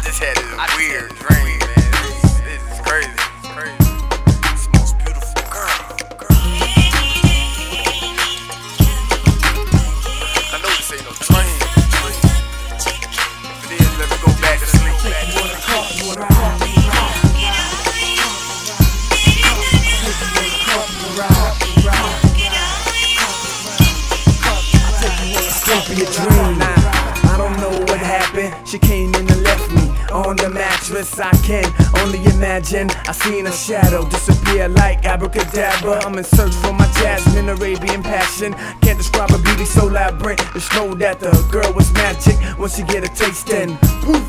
I just had this weird dream, man. This, is crazy, crazy. Most beautiful girl. I know this is crazy. It's crazy. I can only imagine. I seen a shadow disappear like abracadabra. I'm in search for my Jasmine Arabian passion. Can't describe her beauty so labyrinth. Just know that the girl was magic once she get a taste. Then poof.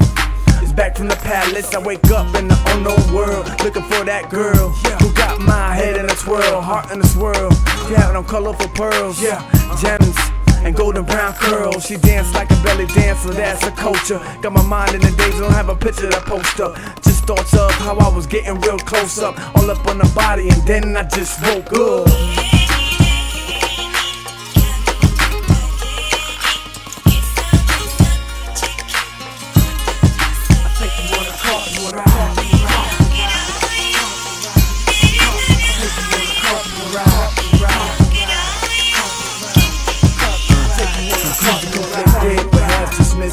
It's back from the palace. I wake up in the unknown world, looking for that girl who got my head in a twirl, heart in a swirl. Yeah, I'm colorful pearls, yeah, gems and golden brown curls. She danced like a belly dancer, that's a culture. Got my mind in the days, don't have a picture to post up. Just thoughts of how I was getting real close up, all up on the body, and then I just woke up.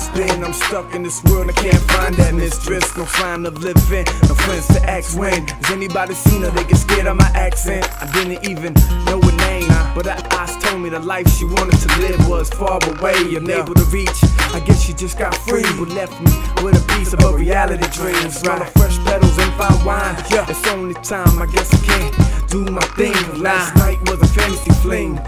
Misbeen. I'm stuck in this world, I can't find that mistress. No sign of living, no friends to ask when. Has anybody seen her? They get scared of my accent. I didn't even know her name, but her eyes told me the life she wanted to live was far away, unable to reach. I guess she just got free, but left me with a piece of her reality dreams. Smell of fresh petals and fine wine. Yeah, it's only time, I guess I can't do my thing. Last night was a fantasy fling.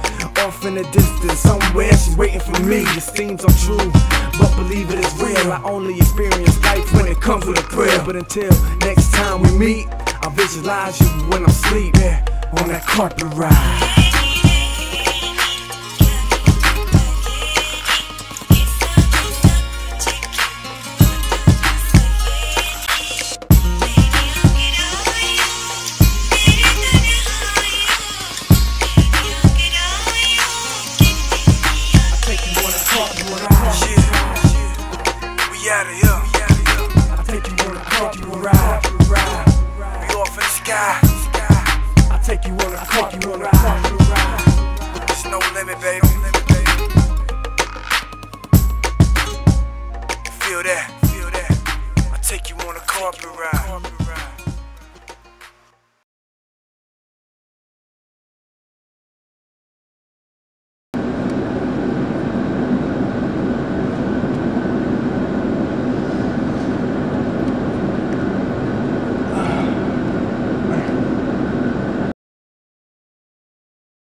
Off in the distance, somewhere she's waiting for me. It seems untrue, but believe it is real. I only experience life when it comes with a prayer. But until next time we meet, I visualize you when I'm sleeping on that carpet ride. sky. I take you on a car, you on a ride. There's no limit, baby. Feel that, feel that. I take you on a carpet ride.